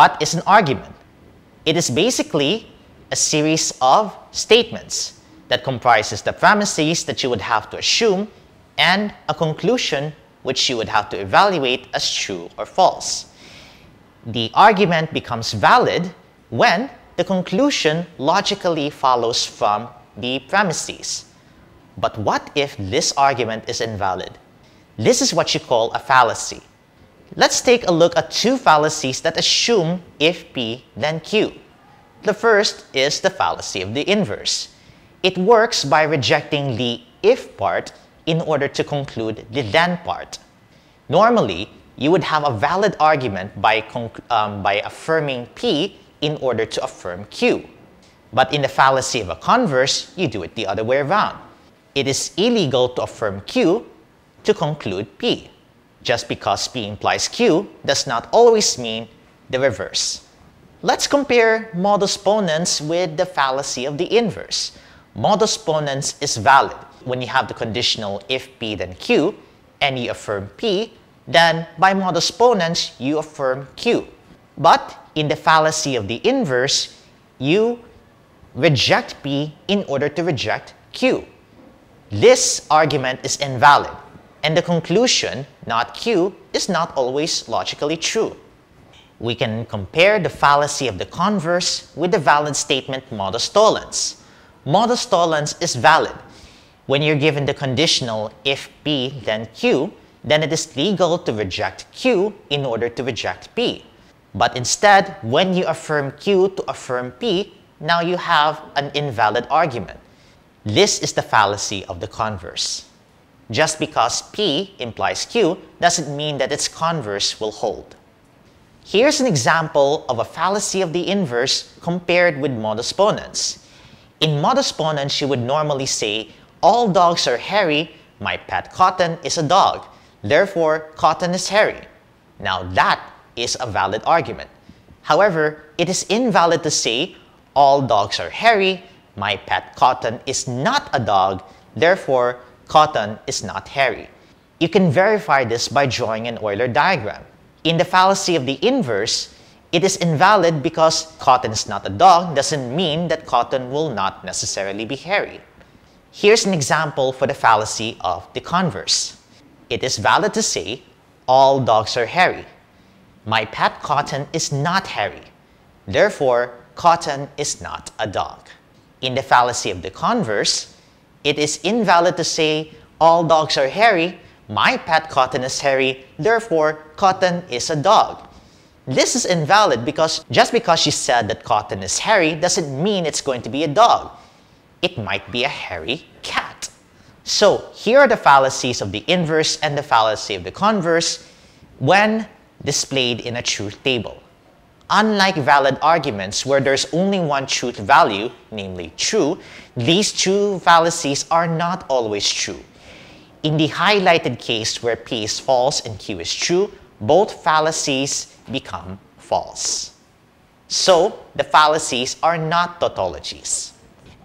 what is an argument? It is basically a series of statements that comprises the premises that you would have to assume and a conclusion which you would have to evaluate as true or false. The argument becomes valid when the conclusion logically follows from the premises. But what if this argument is invalid? This is what you call a fallacy. Let's take a look at two fallacies that assume if P, then Q. The first is the fallacy of the inverse. It works by rejecting the if part in order to conclude the then part. Normally, you would have a valid argument by, um, by affirming P in order to affirm Q. But in the fallacy of a converse, you do it the other way around. It is illegal to affirm Q to conclude P. Just because P implies Q does not always mean the reverse. Let's compare modus ponens with the fallacy of the inverse. Modus ponens is valid when you have the conditional if P then Q and you affirm P, then by modus ponens you affirm Q. But in the fallacy of the inverse, you reject P in order to reject Q. This argument is invalid and the conclusion, not Q, is not always logically true we can compare the fallacy of the converse with the valid statement modus tollens. Modus tollens is valid. When you're given the conditional if P then Q, then it is legal to reject Q in order to reject P. But instead, when you affirm Q to affirm P, now you have an invalid argument. This is the fallacy of the converse. Just because P implies Q doesn't mean that its converse will hold. Here's an example of a fallacy of the inverse compared with modus ponens. In modus ponens, you would normally say, all dogs are hairy, my pet Cotton is a dog, therefore Cotton is hairy. Now that is a valid argument. However, it is invalid to say, all dogs are hairy, my pet Cotton is not a dog, therefore Cotton is not hairy. You can verify this by drawing an Euler diagram. In the fallacy of the inverse, it is invalid because cotton is not a dog doesn't mean that cotton will not necessarily be hairy. Here's an example for the fallacy of the converse. It is valid to say, all dogs are hairy. My pet Cotton is not hairy. Therefore, Cotton is not a dog. In the fallacy of the converse, it is invalid to say, all dogs are hairy my pet Cotton is hairy, therefore Cotton is a dog. This is invalid because just because she said that Cotton is hairy doesn't mean it's going to be a dog. It might be a hairy cat. So here are the fallacies of the inverse and the fallacy of the converse when displayed in a truth table. Unlike valid arguments where there's only one truth value, namely true, these two fallacies are not always true. In the highlighted case where P is false and Q is true, both fallacies become false. So, the fallacies are not tautologies.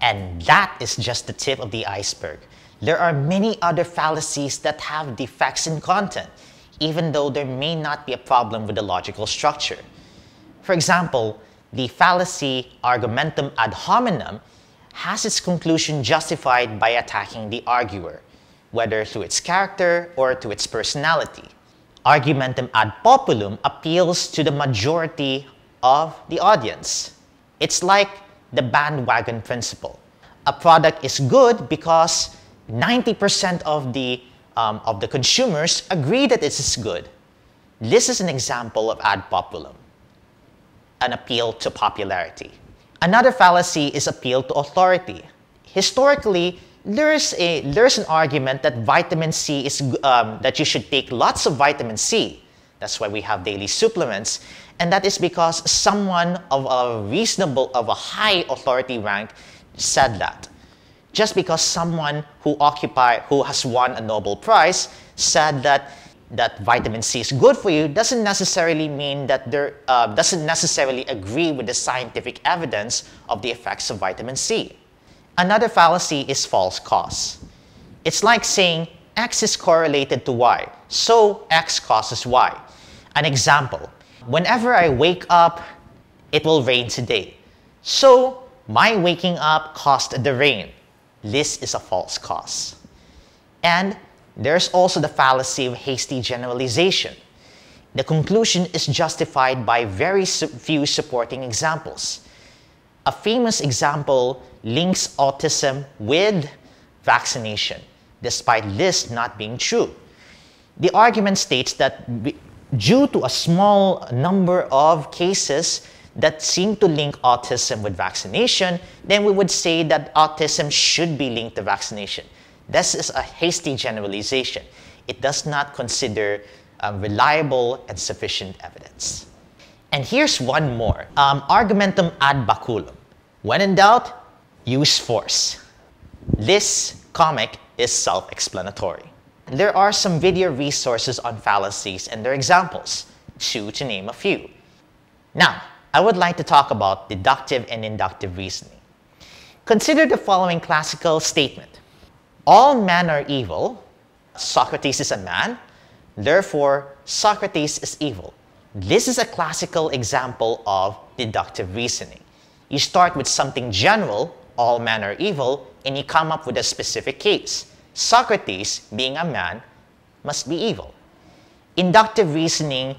And that is just the tip of the iceberg. There are many other fallacies that have defects in content, even though there may not be a problem with the logical structure. For example, the fallacy argumentum ad hominem has its conclusion justified by attacking the arguer whether through its character or to its personality. Argumentum ad populum appeals to the majority of the audience. It's like the bandwagon principle. A product is good because 90% of the, um, of the consumers agree that it is good. This is an example of ad populum, an appeal to popularity. Another fallacy is appeal to authority. Historically, there's a there's an argument that vitamin C is um, that you should take lots of vitamin C. That's why we have daily supplements, and that is because someone of a reasonable of a high authority rank said that. Just because someone who occupy who has won a Nobel Prize said that that vitamin C is good for you doesn't necessarily mean that there uh, doesn't necessarily agree with the scientific evidence of the effects of vitamin C. Another fallacy is false cause. It's like saying X is correlated to Y, so X causes Y. An example, Whenever I wake up, it will rain today. So, my waking up caused the rain. This is a false cause. And there's also the fallacy of hasty generalization. The conclusion is justified by very few supporting examples. A famous example links autism with vaccination, despite this not being true. The argument states that due to a small number of cases that seem to link autism with vaccination, then we would say that autism should be linked to vaccination. This is a hasty generalization. It does not consider um, reliable and sufficient evidence. And here's one more um, argumentum ad baculum. When in doubt, use force. This comic is self explanatory. There are some video resources on fallacies and their examples, two to name a few. Now, I would like to talk about deductive and inductive reasoning. Consider the following classical statement All men are evil, Socrates is a man, therefore Socrates is evil. This is a classical example of deductive reasoning. You start with something general, all men are evil, and you come up with a specific case. Socrates, being a man, must be evil. Inductive reasoning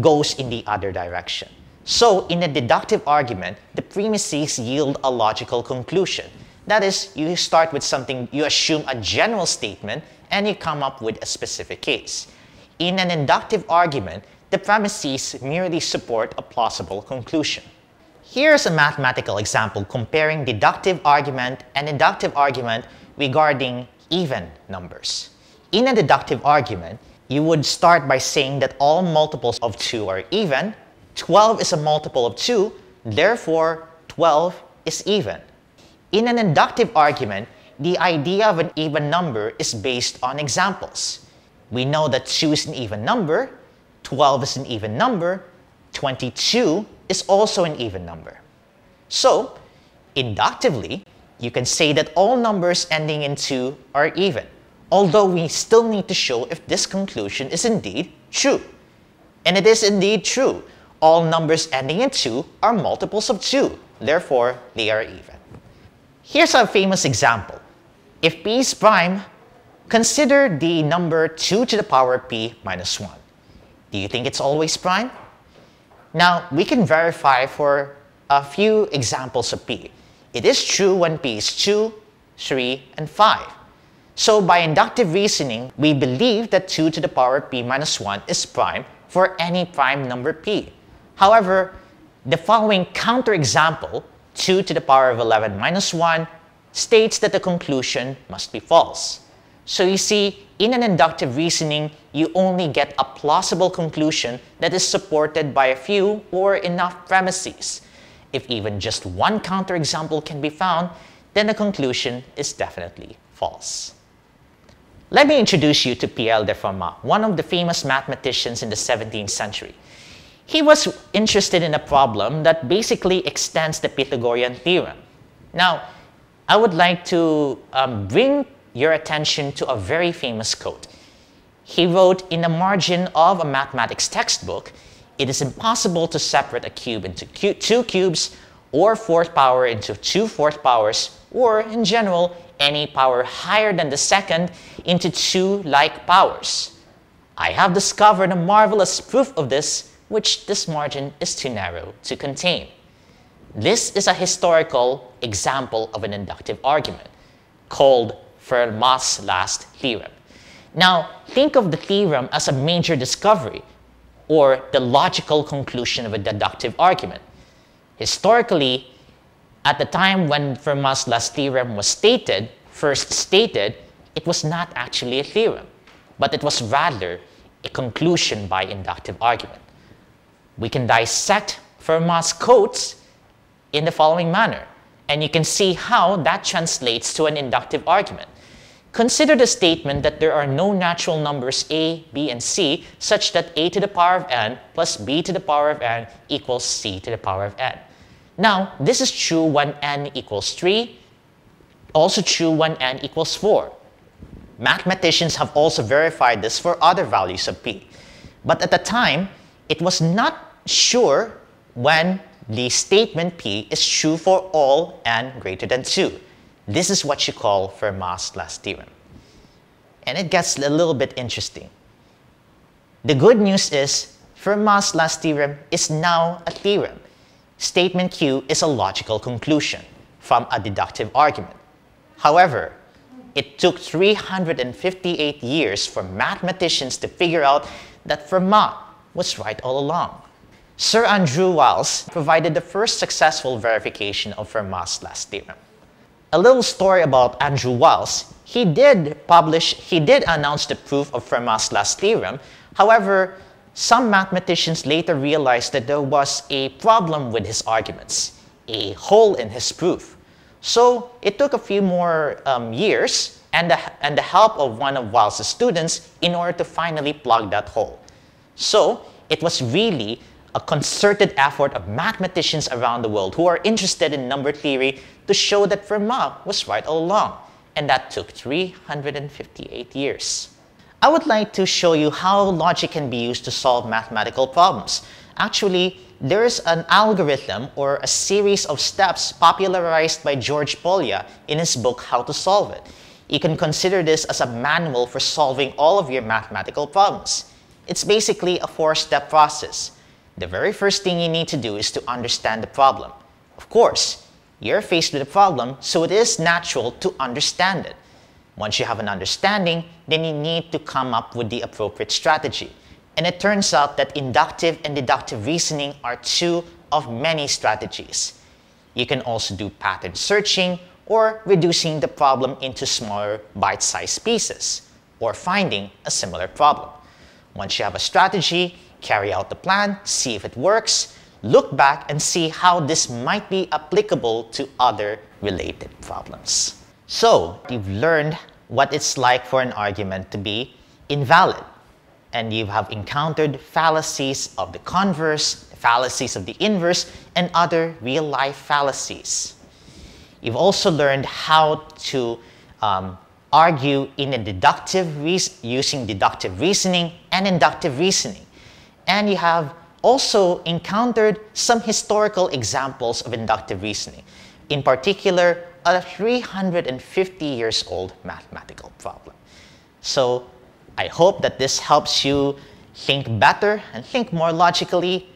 goes in the other direction. So, in a deductive argument, the premises yield a logical conclusion. That is, you start with something, you assume a general statement, and you come up with a specific case. In an inductive argument, the premises merely support a plausible conclusion. Here's a mathematical example comparing deductive argument and inductive argument regarding even numbers. In a deductive argument, you would start by saying that all multiples of 2 are even, 12 is a multiple of 2, therefore 12 is even. In an inductive argument, the idea of an even number is based on examples. We know that 2 is an even number, 12 is an even number, 22 is also an even number. So, inductively, you can say that all numbers ending in 2 are even, although we still need to show if this conclusion is indeed true. And it is indeed true. All numbers ending in 2 are multiples of 2, therefore they are even. Here's a famous example. If p is prime, consider the number 2 to the power p minus 1. Do you think it's always prime? Now, we can verify for a few examples of p. It is true when p is 2, 3, and 5. So by inductive reasoning, we believe that 2 to the power p minus 1 is prime for any prime number p. However, the following counterexample, 2 to the power of 11 minus 1, states that the conclusion must be false. So you see, in an inductive reasoning, you only get a plausible conclusion that is supported by a few or enough premises. If even just one counterexample can be found, then the conclusion is definitely false. Let me introduce you to Pierre de Fermat, one of the famous mathematicians in the 17th century. He was interested in a problem that basically extends the Pythagorean theorem. Now, I would like to um, bring your attention to a very famous quote. He wrote in the margin of a mathematics textbook, it is impossible to separate a cube into cu two cubes or fourth power into two fourth powers or in general any power higher than the second into two like powers. I have discovered a marvelous proof of this which this margin is too narrow to contain. This is a historical example of an inductive argument called Fermat's last theorem. Now, think of the theorem as a major discovery or the logical conclusion of a deductive argument. Historically, at the time when Fermat's last theorem was stated, first stated, it was not actually a theorem, but it was rather a conclusion by inductive argument. We can dissect Fermat's quotes in the following manner, and you can see how that translates to an inductive argument. Consider the statement that there are no natural numbers a, b, and c such that a to the power of n plus b to the power of n equals c to the power of n. Now, this is true when n equals 3, also true when n equals 4. Mathematicians have also verified this for other values of p. But at the time, it was not sure when the statement P is true for all n greater than 2. This is what you call Fermat's last theorem. And it gets a little bit interesting. The good news is Fermat's last theorem is now a theorem. Statement Q is a logical conclusion from a deductive argument. However, it took 358 years for mathematicians to figure out that Fermat was right all along. Sir Andrew Wiles provided the first successful verification of Fermat's last theorem. A little story about Andrew Wiles. He did publish, he did announce the proof of Fermat's last theorem. However, some mathematicians later realized that there was a problem with his arguments, a hole in his proof. So it took a few more um, years and the, and the help of one of Wiles' students in order to finally plug that hole. So it was really a concerted effort of mathematicians around the world who are interested in number theory to show that Fermat was right all along. And that took 358 years. I would like to show you how logic can be used to solve mathematical problems. Actually, there is an algorithm or a series of steps popularized by George Polya in his book How to Solve It. You can consider this as a manual for solving all of your mathematical problems. It's basically a four-step process. The very first thing you need to do is to understand the problem. Of course, you're faced with a problem, so it is natural to understand it. Once you have an understanding, then you need to come up with the appropriate strategy. And it turns out that inductive and deductive reasoning are two of many strategies. You can also do pattern searching or reducing the problem into smaller bite-sized pieces or finding a similar problem. Once you have a strategy, carry out the plan, see if it works, look back and see how this might be applicable to other related problems. So, you've learned what it's like for an argument to be invalid. And you have encountered fallacies of the converse, fallacies of the inverse, and other real-life fallacies. You've also learned how to um, argue in a deductive using deductive reasoning and inductive reasoning. And you have also encountered some historical examples of inductive reasoning. In particular, a 350 years old mathematical problem. So I hope that this helps you think better and think more logically.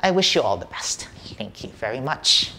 I wish you all the best. Thank you very much.